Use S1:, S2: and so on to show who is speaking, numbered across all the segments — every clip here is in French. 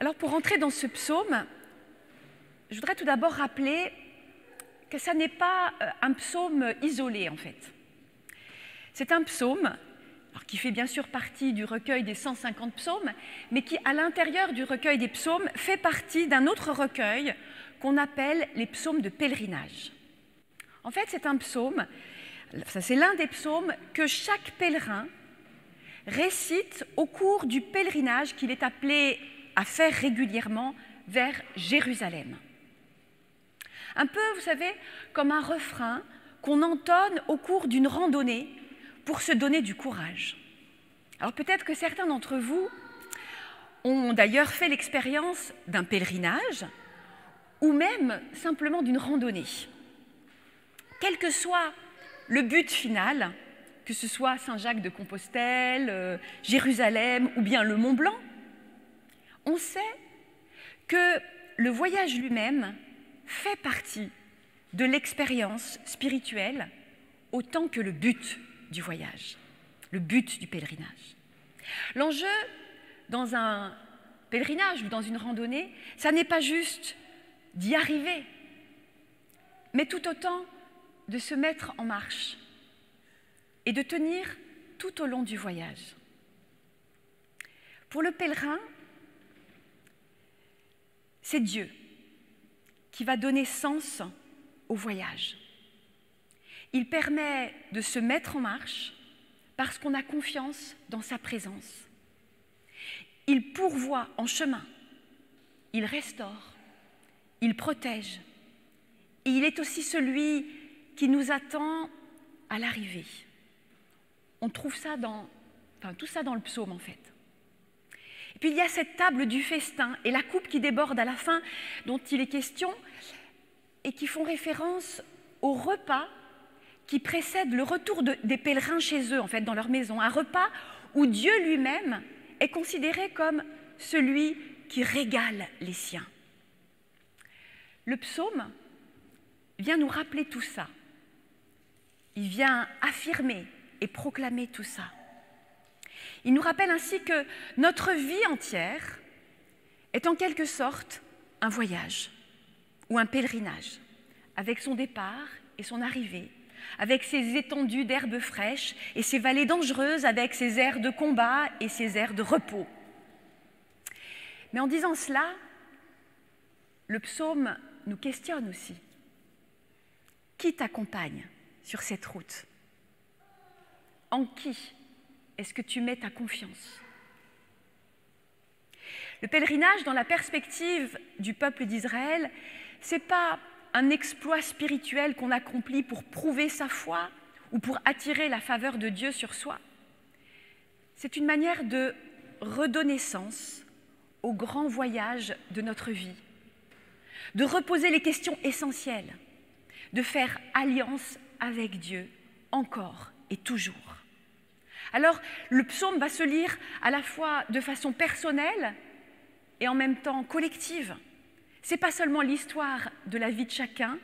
S1: Alors pour entrer dans ce psaume, je voudrais tout d'abord rappeler que ça n'est pas euh, un psaume isolé en fait. C'est un psaume qui fait bien sûr partie du recueil des 150 psaumes, mais qui à l'intérieur du recueil des psaumes fait partie d'un autre recueil qu'on appelle les psaumes de pèlerinage. En fait, c'est un psaume, c'est l'un des psaumes que chaque pèlerin récite au cours du pèlerinage qu'il est appelé à faire régulièrement vers Jérusalem. Un peu, vous savez, comme un refrain qu'on entonne au cours d'une randonnée pour se donner du courage. Alors peut-être que certains d'entre vous ont d'ailleurs fait l'expérience d'un pèlerinage ou même simplement d'une randonnée. Quel que soit le but final, que ce soit Saint-Jacques de Compostelle, euh, Jérusalem ou bien le Mont Blanc, on sait que le voyage lui-même fait partie de l'expérience spirituelle autant que le but du voyage, le but du pèlerinage. L'enjeu dans un pèlerinage ou dans une randonnée, ça n'est pas juste d'y arriver, mais tout autant de se mettre en marche et de tenir tout au long du voyage. Pour le pèlerin, c'est Dieu qui va donner sens au voyage. Il permet de se mettre en marche parce qu'on a confiance dans sa présence. Il pourvoit en chemin, il restaure, il protège. Et il est aussi celui qui nous attend à l'arrivée. On trouve ça dans, tout ça dans le psaume en fait. Puis il y a cette table du festin et la coupe qui déborde à la fin dont il est question et qui font référence au repas qui précède le retour des pèlerins chez eux, en fait, dans leur maison. Un repas où Dieu lui-même est considéré comme celui qui régale les siens. Le psaume vient nous rappeler tout ça. Il vient affirmer et proclamer tout ça. Il nous rappelle ainsi que notre vie entière est en quelque sorte un voyage ou un pèlerinage, avec son départ et son arrivée, avec ses étendues d'herbes fraîches et ses vallées dangereuses, avec ses aires de combat et ses aires de repos. Mais en disant cela, le psaume nous questionne aussi. Qui t'accompagne sur cette route? En qui est-ce que tu mets ta confiance? Le pèlerinage, dans la perspective du peuple d'Israël, ce n'est pas un exploit spirituel qu'on accomplit pour prouver sa foi ou pour attirer la faveur de Dieu sur soi. C'est une manière de redonner sens au grand voyage de notre vie, de reposer les questions essentielles, de faire alliance avec Dieu encore et toujours. Alors, le psaume va se lire à la fois de façon personnelle et en même temps collective. Ce n'est pas seulement l'histoire de la vie de chacun,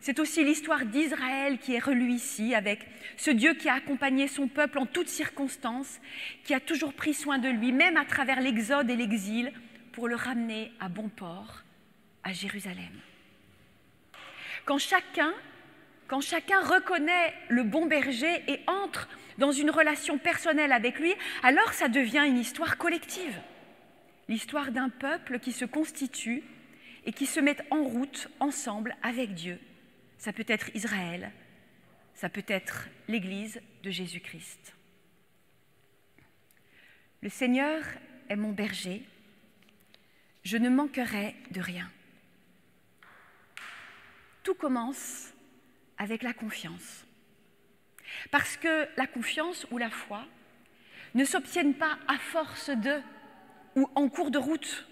S1: c'est aussi l'histoire d'Israël qui est relue ici, avec ce Dieu qui a accompagné son peuple en toutes circonstances, qui a toujours pris soin de lui, même à travers l'exode et l'exil, pour le ramener à bon port, à Jérusalem. Quand chacun, quand chacun reconnaît le bon berger et entre dans une relation personnelle avec lui, alors ça devient une histoire collective. L'histoire d'un peuple qui se constitue et qui se met en route ensemble avec Dieu. Ça peut être Israël, ça peut être l'Église de Jésus-Christ. Le Seigneur est mon berger, je ne manquerai de rien. Tout commence avec la confiance. Parce que la confiance ou la foi ne s'obtiennent pas à force de ou en cours de route.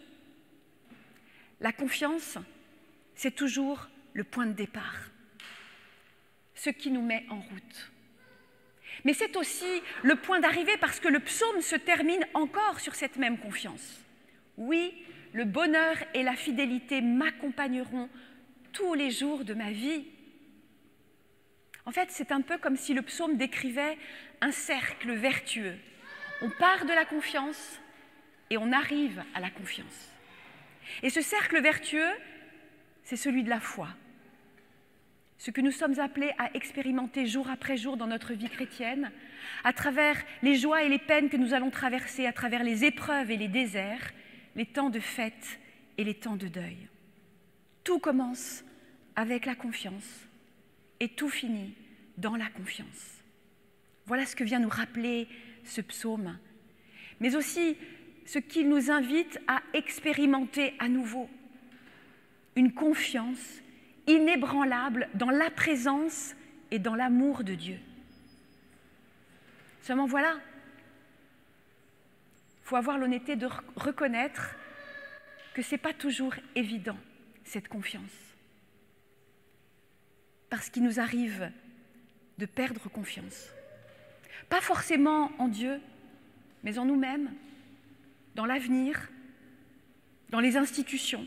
S1: La confiance, c'est toujours le point de départ, ce qui nous met en route. Mais c'est aussi le point d'arrivée parce que le psaume se termine encore sur cette même confiance. Oui, le bonheur et la fidélité m'accompagneront tous les jours de ma vie. En fait, c'est un peu comme si le psaume décrivait un cercle vertueux. On part de la confiance et on arrive à la confiance. Et ce cercle vertueux, c'est celui de la foi. Ce que nous sommes appelés à expérimenter jour après jour dans notre vie chrétienne, à travers les joies et les peines que nous allons traverser, à travers les épreuves et les déserts, les temps de fête et les temps de deuil. Tout commence avec la confiance et tout finit dans la confiance. Voilà ce que vient nous rappeler ce psaume, mais aussi ce qu'il nous invite à expérimenter à nouveau. Une confiance inébranlable dans la présence et dans l'amour de Dieu. Seulement voilà, il faut avoir l'honnêteté de reconnaître que ce n'est pas toujours évident, cette confiance. Parce qu'il nous arrive de perdre confiance. Pas forcément en Dieu, mais en nous-mêmes, dans l'avenir, dans les institutions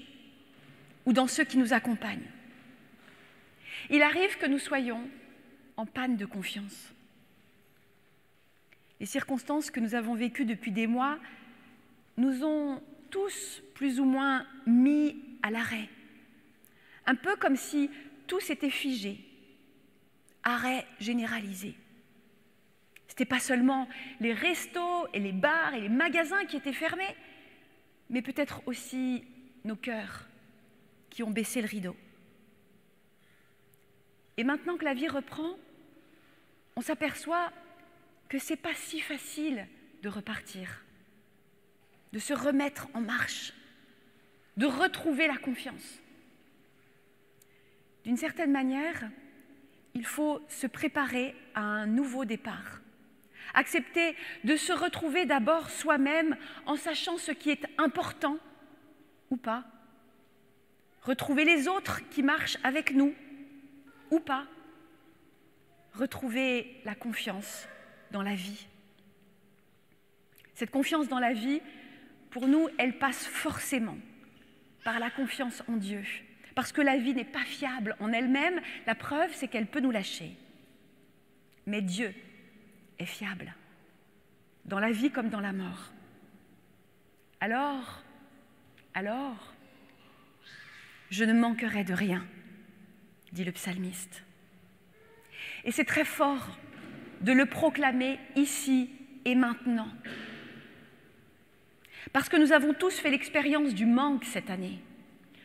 S1: ou dans ceux qui nous accompagnent. Il arrive que nous soyons en panne de confiance. Les circonstances que nous avons vécues depuis des mois nous ont tous plus ou moins mis à l'arrêt. Un peu comme si tout s'était figé, arrêt généralisé. Ce n'était pas seulement les restos et les bars et les magasins qui étaient fermés, mais peut-être aussi nos cœurs qui ont baissé le rideau. Et maintenant que la vie reprend, on s'aperçoit que ce n'est pas si facile de repartir, de se remettre en marche, de retrouver la confiance. D'une certaine manière, il faut se préparer à un nouveau départ. Accepter de se retrouver d'abord soi-même en sachant ce qui est important ou pas. Retrouver les autres qui marchent avec nous ou pas, retrouver la confiance dans la vie. Cette confiance dans la vie, pour nous, elle passe forcément par la confiance en Dieu. Parce que la vie n'est pas fiable en elle-même, la preuve, c'est qu'elle peut nous lâcher. Mais Dieu est fiable, dans la vie comme dans la mort. Alors, alors, je ne manquerai de rien dit le psalmiste. Et c'est très fort de le proclamer ici et maintenant. Parce que nous avons tous fait l'expérience du manque cette année.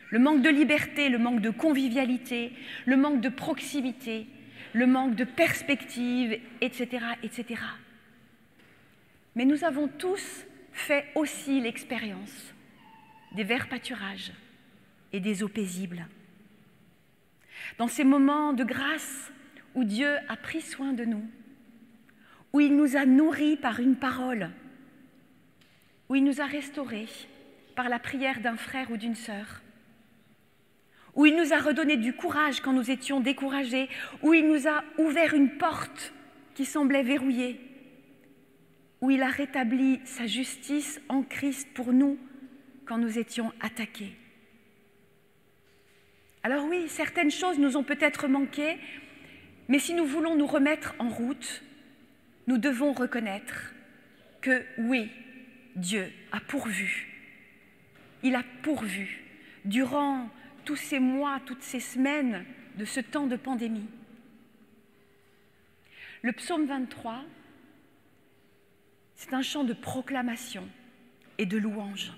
S1: Le manque de liberté, le manque de convivialité, le manque de proximité, le manque de perspective, etc., etc. Mais nous avons tous fait aussi l'expérience des verts pâturages et des eaux paisibles dans ces moments de grâce où Dieu a pris soin de nous, où il nous a nourris par une parole, où il nous a restaurés par la prière d'un frère ou d'une sœur, où il nous a redonné du courage quand nous étions découragés, où il nous a ouvert une porte qui semblait verrouillée, où il a rétabli sa justice en Christ pour nous quand nous étions attaqués. Alors oui, certaines choses nous ont peut-être manqué, mais si nous voulons nous remettre en route, nous devons reconnaître que oui, Dieu a pourvu. Il a pourvu durant tous ces mois, toutes ces semaines de ce temps de pandémie. Le psaume 23, c'est un chant de proclamation et de louange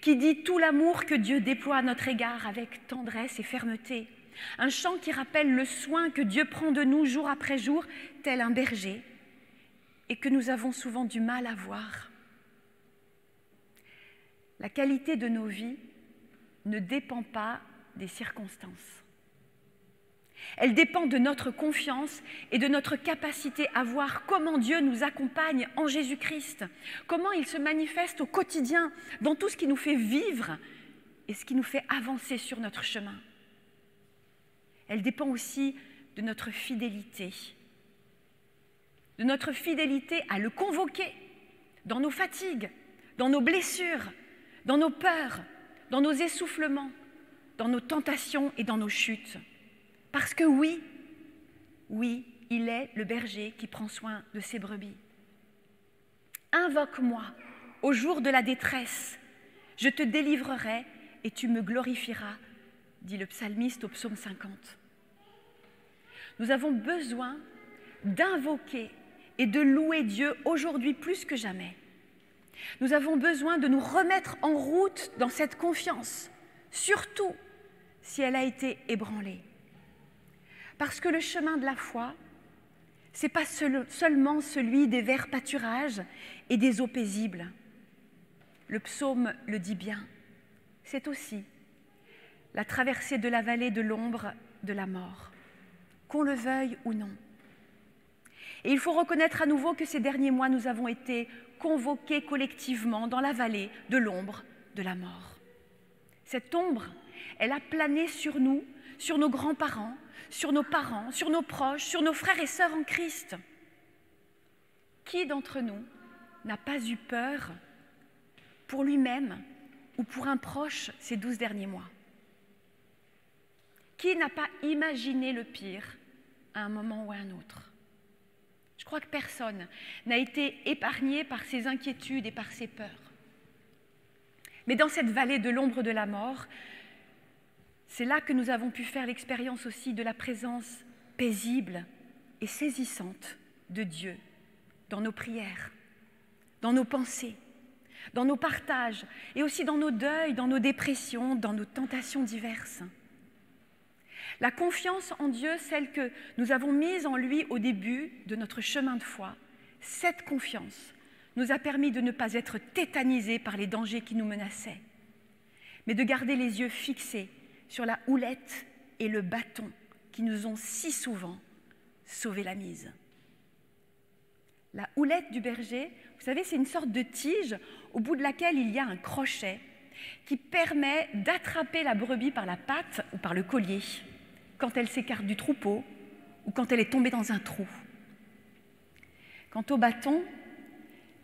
S1: qui dit tout l'amour que Dieu déploie à notre égard avec tendresse et fermeté. Un chant qui rappelle le soin que Dieu prend de nous jour après jour, tel un berger, et que nous avons souvent du mal à voir. La qualité de nos vies ne dépend pas des circonstances. Elle dépend de notre confiance et de notre capacité à voir comment Dieu nous accompagne en Jésus-Christ, comment il se manifeste au quotidien dans tout ce qui nous fait vivre et ce qui nous fait avancer sur notre chemin. Elle dépend aussi de notre fidélité, de notre fidélité à le convoquer dans nos fatigues, dans nos blessures, dans nos peurs, dans nos essoufflements, dans nos tentations et dans nos chutes. Parce que oui, oui, il est le berger qui prend soin de ses brebis. Invoque-moi au jour de la détresse. Je te délivrerai et tu me glorifieras, dit le psalmiste au psaume 50. Nous avons besoin d'invoquer et de louer Dieu aujourd'hui plus que jamais. Nous avons besoin de nous remettre en route dans cette confiance, surtout si elle a été ébranlée. Parce que le chemin de la foi, ce n'est pas seulement celui des verts pâturages et des eaux paisibles. Le psaume le dit bien. C'est aussi la traversée de la vallée de l'ombre de la mort, qu'on le veuille ou non. Et il faut reconnaître à nouveau que ces derniers mois, nous avons été convoqués collectivement dans la vallée de l'ombre de la mort. Cette ombre, elle a plané sur nous, sur nos grands-parents, sur nos parents, sur nos proches, sur nos frères et sœurs en Christ. Qui d'entre nous n'a pas eu peur pour lui-même ou pour un proche ces douze derniers mois? Qui n'a pas imaginé le pire à un moment ou à un autre? Crois que personne n'a été épargné par ses inquiétudes et par ses peurs. Mais dans cette vallée de l'ombre de la mort, c'est là que nous avons pu faire l'expérience aussi de la présence paisible et saisissante de Dieu dans nos prières, dans nos pensées, dans nos partages et aussi dans nos deuils, dans nos dépressions, dans nos tentations diverses. La confiance en Dieu, celle que nous avons mise en lui au début de notre chemin de foi, cette confiance nous a permis de ne pas être tétanisés par les dangers qui nous menaçaient, mais de garder les yeux fixés sur la houlette et le bâton qui nous ont si souvent sauvé la mise. La houlette du berger, vous savez, c'est une sorte de tige au bout de laquelle il y a un crochet qui permet d'attraper la brebis par la patte ou par le collier quand elle s'écarte du troupeau ou quand elle est tombée dans un trou. Quant au bâton,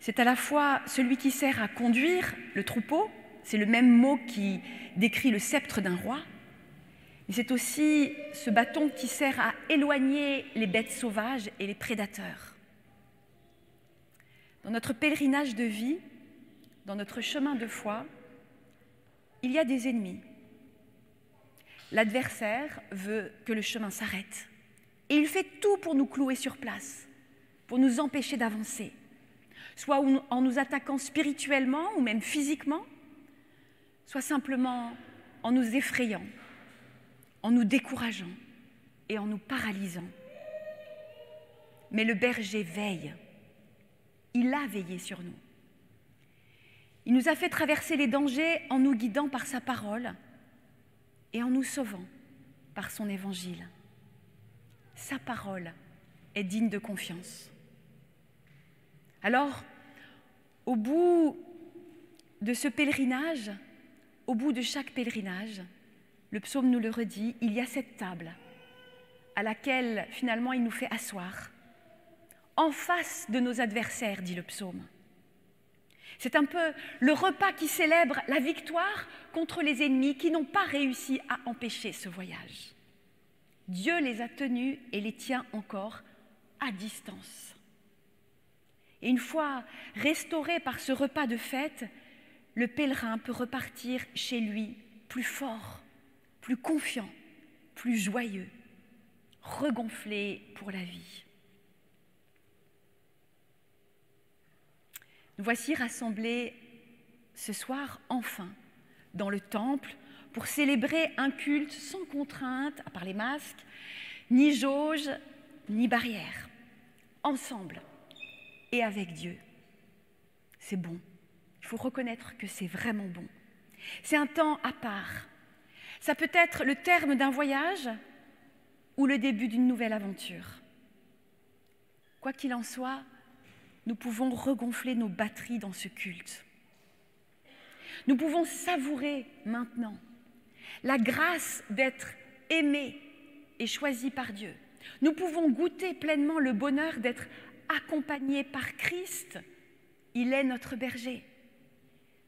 S1: c'est à la fois celui qui sert à conduire le troupeau, c'est le même mot qui décrit le sceptre d'un roi, mais c'est aussi ce bâton qui sert à éloigner les bêtes sauvages et les prédateurs. Dans notre pèlerinage de vie, dans notre chemin de foi, il y a des ennemis. L'adversaire veut que le chemin s'arrête. Et il fait tout pour nous clouer sur place, pour nous empêcher d'avancer, soit en nous attaquant spirituellement ou même physiquement, soit simplement en nous effrayant, en nous décourageant et en nous paralysant. Mais le berger veille il a veillé sur nous. Il nous a fait traverser les dangers en nous guidant par sa parole et en nous sauvant par son évangile. Sa parole est digne de confiance. Alors, au bout de ce pèlerinage, au bout de chaque pèlerinage, le psaume nous le redit, il y a cette table à laquelle finalement il nous fait asseoir en face de nos adversaires, dit le psaume. C'est un peu le repas qui célèbre la victoire contre les ennemis qui n'ont pas réussi à empêcher ce voyage. Dieu les a tenus et les tient encore à distance. Et une fois restauré par ce repas de fête, le pèlerin peut repartir chez lui plus fort, plus confiant, plus joyeux, regonflé pour la vie. Nous voici rassemblés ce soir enfin dans le temple pour célébrer un culte sans contrainte, à part les masques, ni jauge, ni barrière, ensemble et avec Dieu. C'est bon. Il faut reconnaître que c'est vraiment bon. C'est un temps à part. Ça peut être le terme d'un voyage ou le début d'une nouvelle aventure. Quoi qu'il en soit, nous pouvons regonfler nos batteries dans ce culte. Nous pouvons savourer maintenant la grâce d'être aimés et choisis par Dieu. Nous pouvons goûter pleinement le bonheur d'être accompagnés par Christ. Il est notre berger.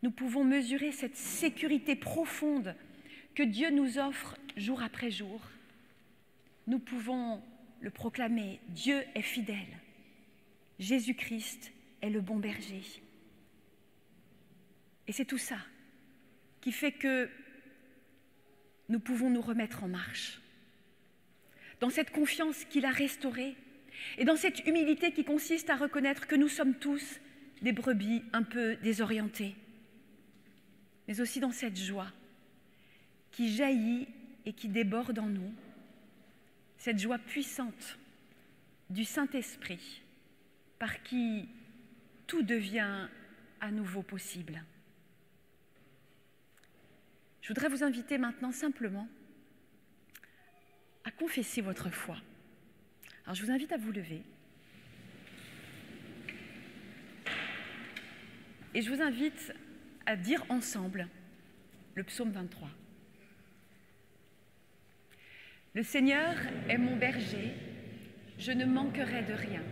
S1: Nous pouvons mesurer cette sécurité profonde que Dieu nous offre jour après jour. Nous pouvons le proclamer, Dieu est fidèle. Jésus-Christ est le bon berger. Et c'est tout ça qui fait que nous pouvons nous remettre en marche. Dans cette confiance qu'il a restaurée et dans cette humilité qui consiste à reconnaître que nous sommes tous des brebis un peu désorientées, mais aussi dans cette joie qui jaillit et qui déborde en nous, cette joie puissante du Saint-Esprit par qui tout devient à nouveau possible. Je voudrais vous inviter maintenant simplement à confesser votre foi. Alors je vous invite à vous lever. Et je vous invite à dire ensemble le psaume 23. Le Seigneur est mon berger, je ne manquerai de rien.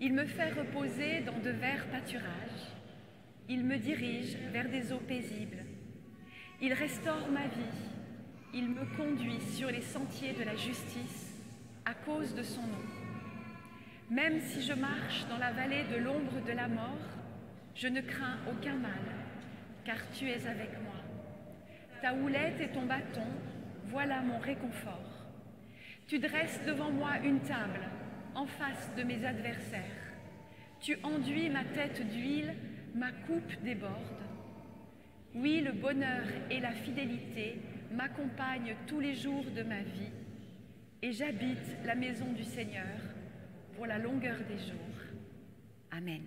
S1: Il me fait reposer dans de verts pâturages, il me dirige vers des eaux paisibles, il restaure ma vie, il me conduit sur les sentiers de la justice à cause de son nom. Même si je marche dans la vallée de l'ombre de la mort, je ne crains aucun mal, car tu es avec moi. Ta houlette et ton bâton, voilà mon réconfort. Tu dresses devant moi une table en face de mes adversaires. Tu enduis ma tête d'huile, ma coupe déborde. Oui, le bonheur et la fidélité m'accompagnent tous les jours de ma vie et j'habite la maison du Seigneur pour la longueur des jours. Amen.